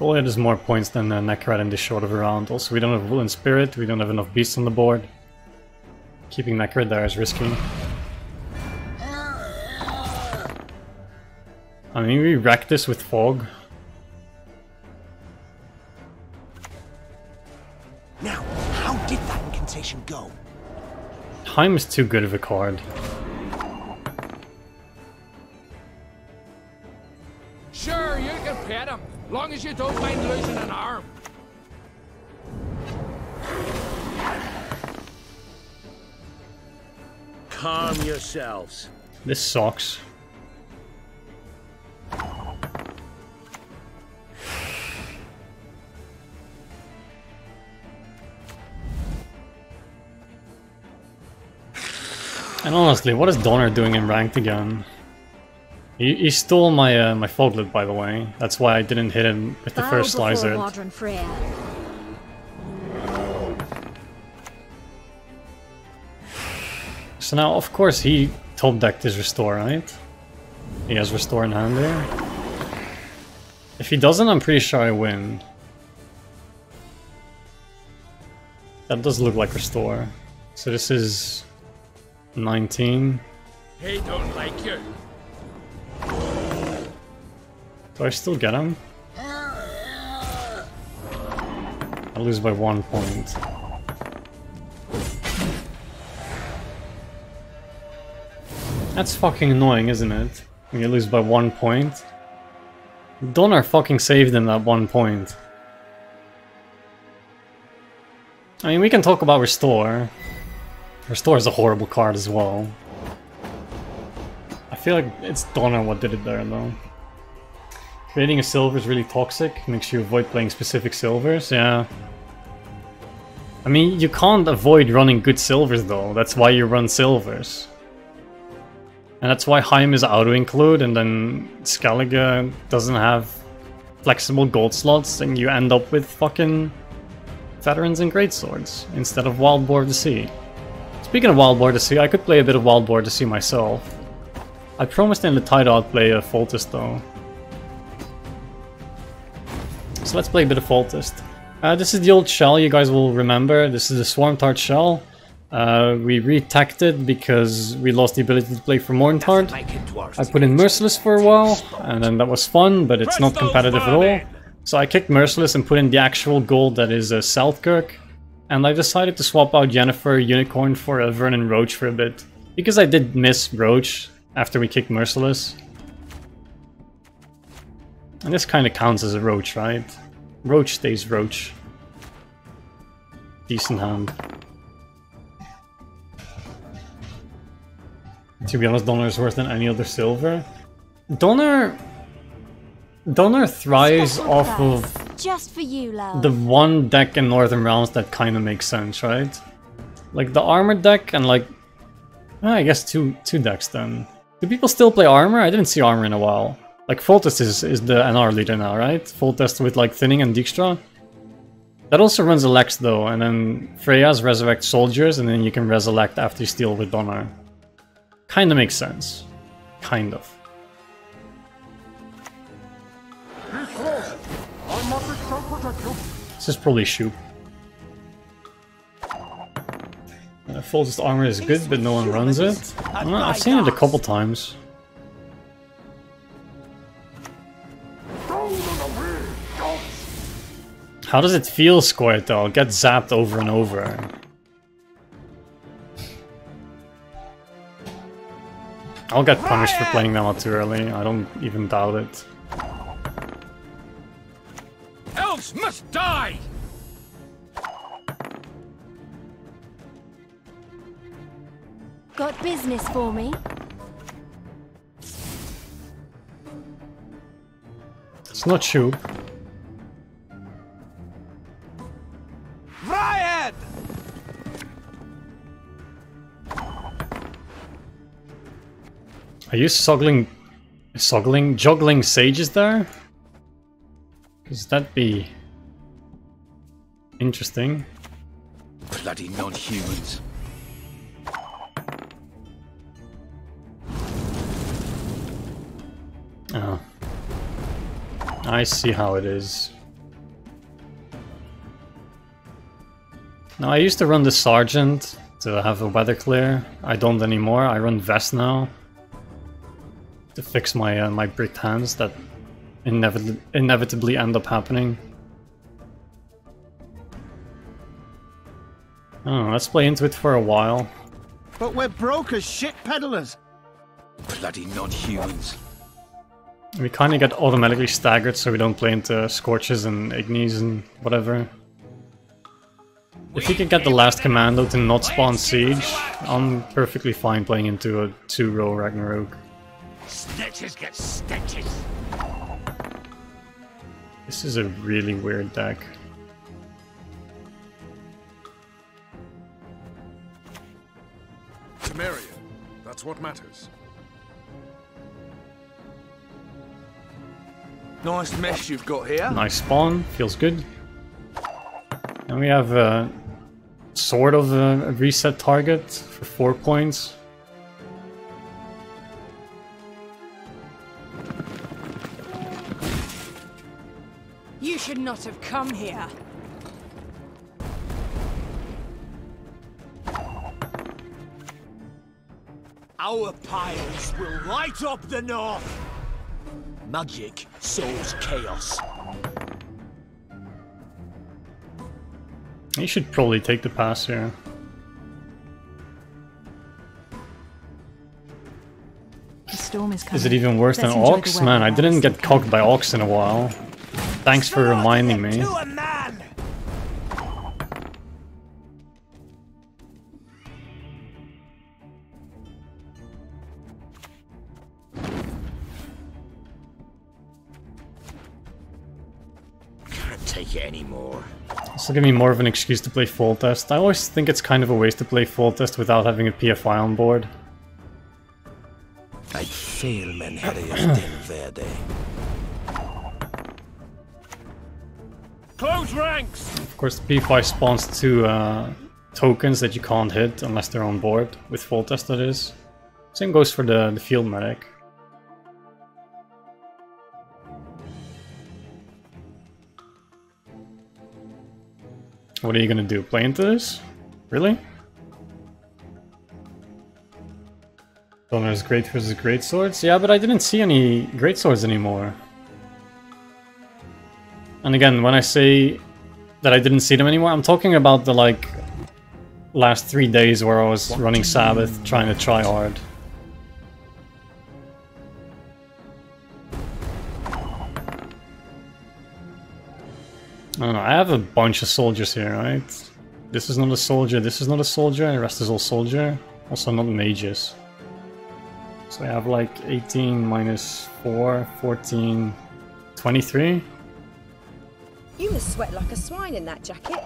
Goliath has more points than uh, in this short of a round. Also, we don't have and Spirit, we don't have enough beasts on the board. Keeping Necrad there is risky. I mean, we wreck this with Fog. Now, how did that incantation go? Time is too good of a card. Long as you don't mind losing an arm. Calm yourselves. This sucks. And honestly, what is Donner doing in ranked again? He, he stole my uh, my foglet, by the way. That's why I didn't hit him with the Bow first before slicer. Wadron Freya. So now, of course, he top decked his restore, right? He has restore in hand there. If he doesn't, I'm pretty sure I win. That does look like restore. So this is 19. He don't like you. Do I still get him? I lose by one point. That's fucking annoying, isn't it? When you lose by one point. Donner fucking saved him at one point. I mean, we can talk about Restore. Restore is a horrible card as well. I feel like it's Donner what did it there, though. Creating a silver is really toxic, makes you avoid playing specific silvers, yeah. I mean, you can't avoid running good silvers though, that's why you run silvers. And that's why Heim is auto-include and then Skellige doesn't have flexible gold slots and you end up with fucking veterans and greatswords instead of Wild Boar of the Sea. Speaking of Wild Boar of the Sea, I could play a bit of Wild Boar of the Sea myself. I promised in the title I'd play a Foltest though. So let's play a bit of Foltest. Uh, this is the old shell you guys will remember. This is the Swarm Tart shell. Uh, we re-tacked it because we lost the ability to play for Morntard. I put in Merciless for a while, and then that was fun, but it's not competitive at all. So I kicked Merciless and put in the actual gold that is uh, Selkirk, and I decided to swap out Jennifer Unicorn for a Vernon Roche for a bit. Because I did miss Roach after we kicked Merciless. And this kind of counts as a Roach, right? Roach stays Roach. Decent hand. To be honest, Donner is worse than any other silver. Donner... Donner thrives off of Just for you, love. the one deck in Northern Realms that kind of makes sense, right? Like the armor deck and like... ah, I guess two two decks then. Do people still play armor? I didn't see armor in a while. Like Foltest is, is the NR leader now, right? Foltest with like Thinning and Dijkstra. That also runs Alex though, and then Freya's resurrect soldiers, and then you can resurrect after you steal with Donner. Kinda makes sense. Kind of. This is probably Shoop. Uh, Foltest armor is good, but no one runs it. Know, I've seen it a couple times. How does it feel, Squirtle? Get zapped over and over. I'll get punished for playing them out too early, I don't even doubt it. Elves must die! Got business for me? It's not Shoop. Are you soggling... Soggling? Juggling sages there? Because that'd be... Interesting. Bloody non-humans. Oh. I see how it is. Now I used to run the Sergeant to have a weather clear. I don't anymore, I run Ves now to fix my uh, my bricked hands that inevit inevitably end up happening. Oh, let's play into it for a while. But we're broke as shit peddlers. Bloody non-humans. We kind of get automatically staggered so we don't play into Scorches and Ignis and whatever. If you can get the last commando to not spawn Siege, I'm perfectly fine playing into a 2-row Ragnarok. Snitches get stitches. This is a really weird deck. Temerian. That's what matters. Nice mess you've got here. Nice spawn, feels good. And we have a sort of a reset target for 4 points. Should not have come here. Our pyres will light up the north. Magic sows chaos. You should probably take the pass here. The storm is coming. Is it even worse Let's than Ox? Man, I didn't get still cocked by Ox in a while. Thanks for reminding me. To a man! Can't take it anymore. This will give me more of an excuse to play Foltest. I always think it's kind of a waste to play Foltest without having a PFI on board. I'd fail Menherius Del Verde. Close ranks! Of course, the PFI spawns two uh, tokens that you can't hit unless they're on board, with Foltest that is. Same goes for the, the field medic. What are you gonna do? Play into this? Really? Donner's great versus great swords? Yeah, but I didn't see any great swords anymore. And again, when I say that I didn't see them anymore, I'm talking about the like last three days where I was running Sabbath trying to try hard. I don't know, I have a bunch of soldiers here, right? This is not a soldier, this is not a soldier, the rest is all soldier. Also not mages. So I have like 18 minus 4, 14, 23. You must sweat like a swine in that jacket.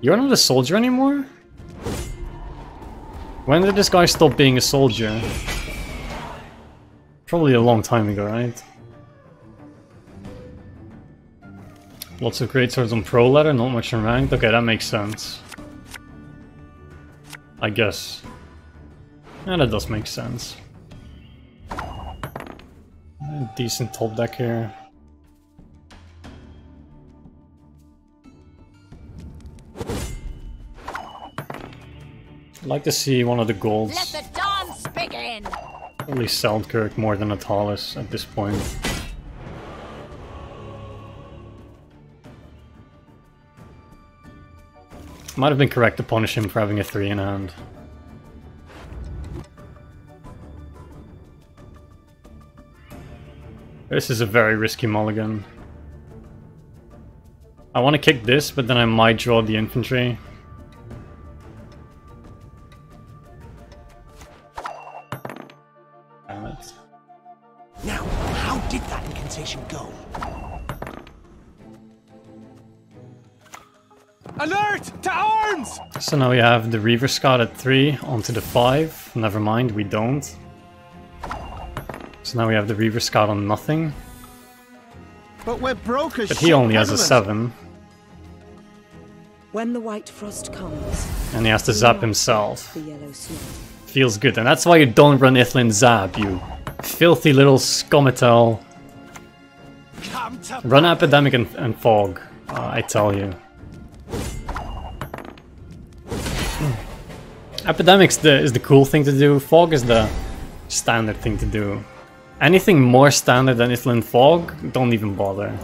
You're not a soldier anymore? When did this guy stop being a soldier? Probably a long time ago, right? Lots of great swords on pro ladder, not much in ranked. Okay, that makes sense. I guess. Yeah, that does make sense. Decent top deck here. I'd like to see one of the golds. Let the dance begin. Probably Selkirk more than Natalis at this point. Might have been correct to punish him for having a 3 in hand. This is a very risky mulligan. I want to kick this, but then I might draw the infantry. So now we have the Reaver Scout at 3 onto the 5. Never mind, we don't. So now we have the Reaver Scout on nothing. But we're broke But he only has a 7. When the white frost comes, And he has to zap himself. the yellow snow. Feels good. And that's why you don't run Ithlin Zap, you filthy little scometel. Come to Run Epidemic and, and Fog, uh, I tell you. Epidemic's the, is the cool thing to do, Fog is the standard thing to do. Anything more standard than Ithlin Fog, don't even bother.